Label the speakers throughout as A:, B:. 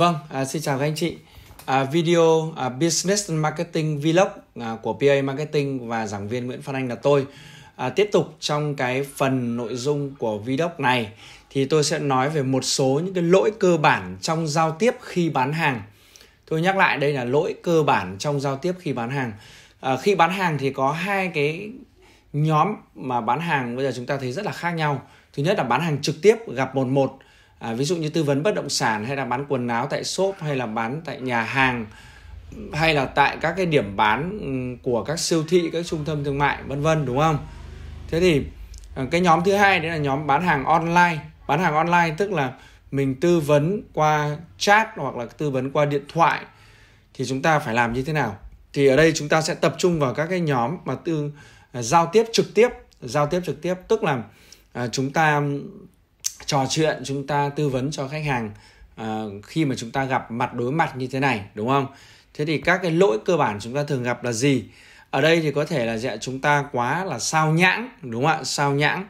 A: Vâng, à, xin chào các anh chị. À, video à, Business Marketing Vlog à, của PA Marketing và giảng viên Nguyễn Phan Anh là tôi. À, tiếp tục trong cái phần nội dung của video này thì tôi sẽ nói về một số những cái lỗi cơ bản trong giao tiếp khi bán hàng. Tôi nhắc lại đây là lỗi cơ bản trong giao tiếp khi bán hàng. À, khi bán hàng thì có hai cái nhóm mà bán hàng bây giờ chúng ta thấy rất là khác nhau. Thứ nhất là bán hàng trực tiếp gặp một một à, ví dụ như tư vấn bất động sản hay là bán quần áo tại shop hay là bán tại nhà hàng hay là tại các cái điểm bán ừ, của các siêu thị các trung tâm thương mại vân vân đúng không? Thế thì ờ, cái nhóm thứ hai đấy là nhóm bán hàng online. Bán hàng online tức là mình tư vấn qua chat hoặc là tư vấn qua điện thoại thì chúng ta phải làm như thế nào? Thì ở đây chúng ta sẽ tập trung vào các cái nhóm mà tư ờ, giao tiếp trực tiếp. Giao tiếp trực tiếp tức là ờ, chúng ta trò chuyện chúng ta tư vấn cho khách hàng uh, khi mà chúng ta gặp mặt đối mặt như thế này đúng không? Thế thì các cái lỗi cơ bản chúng ta thường gặp là gì? Ở đây thì có thể là dạ, chúng ta quá là sao nhãng đúng không ạ? Sao nhãng.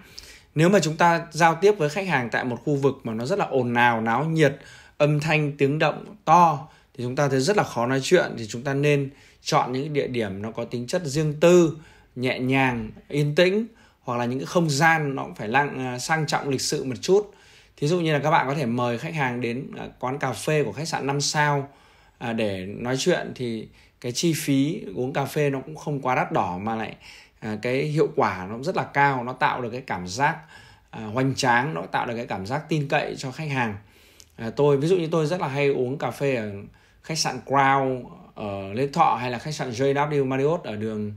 A: Nếu mà chúng ta giao tiếp với khách hàng tại một khu vực mà nó rất là ồn ào náo nhiệt âm thanh tiếng động to thì chúng ta thấy rất là khó nói chuyện thì chúng ta nên chọn những địa điểm nó có tính chất riêng tư nhẹ nhàng yên tĩnh hoặc là những cái không gian nó cũng phải lang, à, sang trọng lịch sự một chút. Thí dụ như là các bạn có thể mời khách hàng đến à, quán cà phê của khách sạn 5 sao à, để nói chuyện thì cái chi phí uống cà phê nó cũng không quá đắt đỏ mà lại cái hiệu quả nó rất là cao nó tạo được cái cảm giác hoành tráng nó tạo được cái cảm giác tin cậy cho khách hàng. Tôi ví dụ như tôi rất là hay uống cà phê ở khách sạn Crown ở Lê Thọ hay là khách sạn JW Marriott ở đường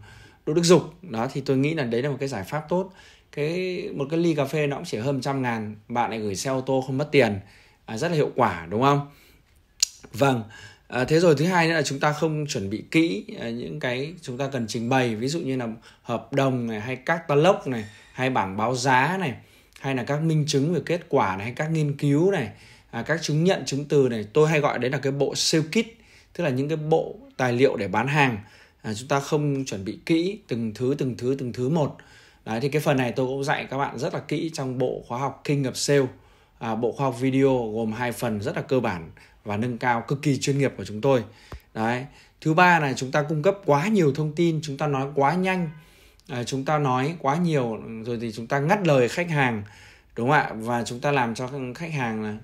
A: Đỗ Đức Dục. Đó thì tôi nghĩ là đấy là một cái giải pháp tốt. Cái một cái ly cà phê nó cũng chỉ hơn trăm ngàn bạn lại gửi xe ô tô không mất tiền. À, rất là hiệu quả đúng không? Vâng. À, thế rồi thứ hai nữa là chúng ta không chuẩn bị kỹ à, những cái chúng ta cần trình bày. Ví dụ như là hợp đồng này hay các talog này hay bảng báo giá này hay là các minh chứng về kết quả này hay các nghiên cứu này à, các chứng nhận chứng từ này. Tôi hay gọi đấy là cái bộ sale kit tức là những cái bộ tài liệu để bán hàng à, chúng ta không chuẩn bị kỹ từng thứ từng thứ từng thứ một. Đấy thì cái phần này tôi cũng dạy các bạn rất là kỹ trong bộ khóa học King of Sale. À, bộ khóa học video gồm hai phần rất là cơ bản và nâng cao cực kỳ chuyên nghiệp của chúng tôi. Đấy thứ ba là chúng ta cung cấp quá nhiều thông tin chúng ta nói quá nhanh. À, chúng ta nói quá nhiều rồi thì chúng ta ngắt lời khách hàng đúng không ạ? Và chúng ta làm cho khách hàng là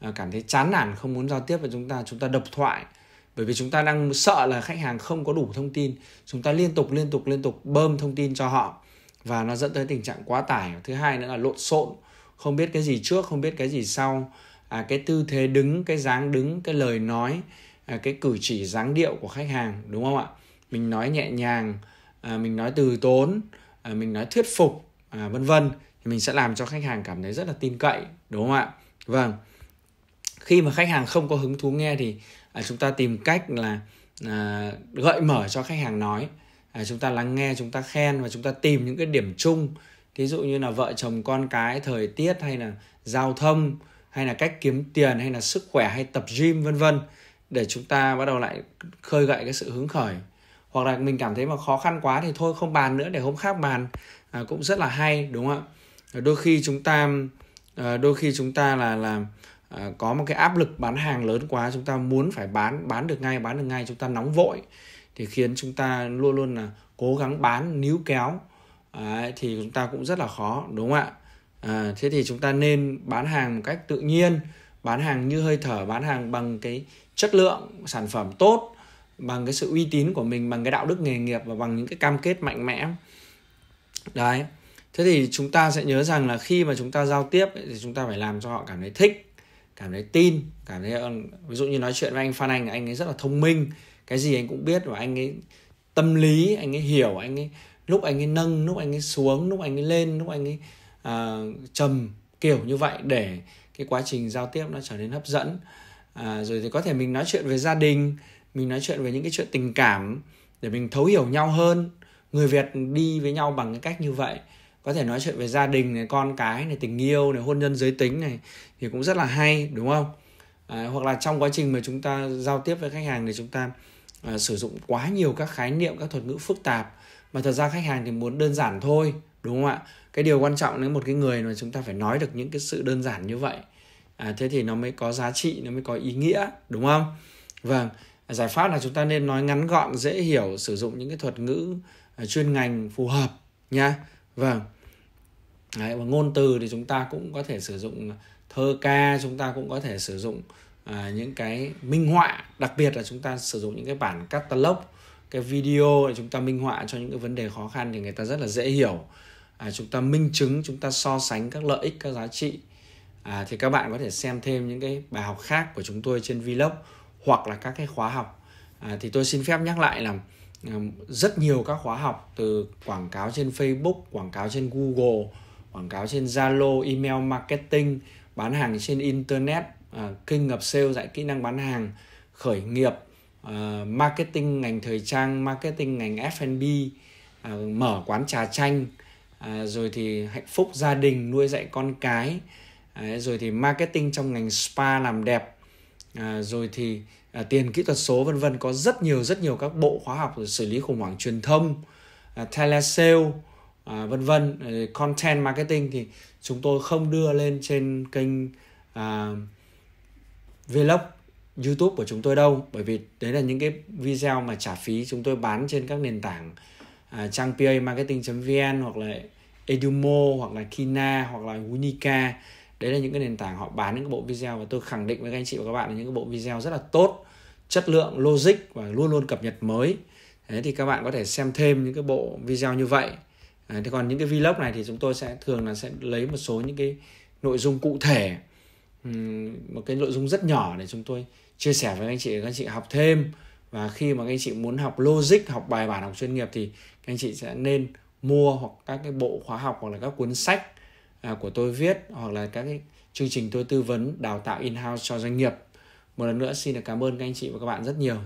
A: à, cảm thấy chán nản không muốn giao tiếp với chúng ta chúng ta độc thoại bởi vì chúng ta đang sợ là khách hàng không có đủ thông tin. Chúng ta liên tục liên tục liên tục bơm thông tin cho họ. Và nó dẫn tới tình trạng quá tải. Thứ hai nữa là lộn xộn. Không biết cái gì trước không biết cái gì sau. À, cái tư thế đứng cái dáng đứng cái lời nói à, cái cử chỉ dáng điệu của khách hàng đúng không ạ? Mình nói nhẹ nhàng à, mình nói từ tốn à, mình nói thuyết phục à, vân vân thì mình sẽ làm cho khách hàng cảm thấy rất là tin cậy đúng không ạ? Vâng khi mà khách hàng không có hứng thú nghe thì à, chúng ta tìm cách là à, gợi mở cho khách hàng nói. À, chúng ta lắng nghe chúng ta khen và chúng ta tìm những cái điểm chung. Ví dụ như là vợ chồng con cái thời tiết hay là giao thông hay là cách kiếm tiền hay là sức khỏe hay tập gym vân vân để chúng ta bắt đầu lại khơi gợi cái sự hứng khởi. Hoặc là mình cảm thấy mà khó khăn quá thì thôi không bàn nữa để hôm khác bàn. À, cũng rất là hay đúng không ạ? Đôi khi chúng ta à, đôi khi chúng ta là là à, có một cái áp lực bán hàng lớn quá chúng ta muốn phải bán bán được ngay bán được ngay chúng ta nóng vội thì khiến chúng ta luôn luôn là cố gắng bán níu kéo. À, thì chúng ta cũng rất là khó đúng không ạ? À, thế thì chúng ta nên bán hàng một cách tự nhiên bán hàng như hơi thở bán hàng bằng cái chất lượng sản phẩm tốt bằng cái sự uy tín của mình bằng cái đạo đức nghề nghiệp và bằng những cái cam kết mạnh mẽ. Đấy thế thì chúng ta sẽ nhớ rằng là khi mà chúng ta giao tiếp thì chúng ta phải làm cho họ cảm thấy thích cảm thấy tin cảm thấy ờ, ví dụ như nói chuyện với anh Phan Anh anh ấy rất là thông minh cái gì anh cũng biết và anh ấy tâm lý anh ấy hiểu anh ấy lúc anh ấy nâng lúc anh ấy xuống lúc anh ấy lên lúc anh ấy uh, trầm kiểu như vậy để cái quá trình giao tiếp nó trở nên hấp dẫn. À, rồi thì có thể mình nói chuyện về gia đình mình nói chuyện về những cái chuyện tình cảm để mình thấu hiểu nhau hơn. Người việt đi với nhau bằng cái cách như vậy có thể nói chuyện về gia đình này con cái này tình yêu này hôn nhân giới tính này thì cũng rất là hay đúng không? À, hoặc là trong quá trình mà chúng ta giao tiếp với khách hàng thì chúng ta à, sử dụng quá nhiều các khái niệm các thuật ngữ phức tạp. Mà thật ra khách hàng thì muốn đơn giản thôi đúng không ạ? Cái điều quan trọng nếu một cái người mà chúng ta phải nói được những cái sự đơn giản như vậy à, thế thì nó mới có giá trị nó mới có ý nghĩa đúng không? Vâng giải pháp là chúng ta nên nói ngắn gọn dễ hiểu sử dụng những cái thuật ngữ à, chuyên ngành phù hợp nha vâng. Đấy, và ngôn từ thì chúng ta cũng có thể sử dụng ờ, thơ ca chúng ta cũng có thể sử dụng à, những cái minh họa. Đặc biệt là chúng ta sử dụng những cái bản catalog cái video để chúng ta minh họa cho những cái vấn đề khó khăn thì người ta rất là dễ hiểu. À, chúng ta minh chứng chúng ta so sánh các lợi ích các giá trị. À, thì các bạn có thể xem thêm những cái bài học khác của chúng tôi trên vlog hoặc là các cái khóa học. À, thì tôi xin phép nhắc lại là rất nhiều các khóa học từ quảng cáo trên Facebook, quảng cáo trên Google, quảng cáo trên Zalo, email marketing, bán hàng trên internet à, kinh ngập sale, dạy kỹ năng bán hàng, khởi nghiệp à, marketing ngành thời trang, marketing ngành F&B à, mở quán trà chanh rồi thì hạnh phúc gia đình, nuôi dạy con cái rồi thì marketing trong ngành spa làm đẹp rồi thì à, tiền kỹ thuật số vân vân. Có rất nhiều rất nhiều các bộ khóa học xử lý khủng hoảng truyền thông à, telesale à, vân vân. Ờ, content marketing thì chúng tôi không đưa lên trên kênh à, vlog youtube của chúng tôi đâu bởi vì đấy là những cái video mà trả phí chúng tôi bán trên các nền tảng à, trang pa marketing vn hoặc là edumo hoặc là kina hoặc là unica. Đấy là những cái nền tảng họ bán những cái bộ video và tôi khẳng định với các anh chị và các bạn là những cái bộ video rất là tốt chất lượng logic và luôn luôn cập nhật mới. Thế thì các bạn có thể xem thêm những cái bộ video như vậy. À, thế còn những cái vlog này thì chúng tôi sẽ thường là sẽ lấy một số những cái nội dung cụ thể một cái nội dung rất nhỏ để chúng tôi chia sẻ với anh chị các anh chị học thêm. Và khi mà các anh chị muốn học logic học bài bản học chuyên nghiệp thì các anh chị sẽ nên mua hoặc các cái bộ khóa học hoặc là các cuốn sách à, của tôi viết hoặc là các cái chương trình tôi tư vấn đào tạo in-house cho doanh nghiệp một lần nữa xin được cảm ơn các anh chị và các bạn rất nhiều.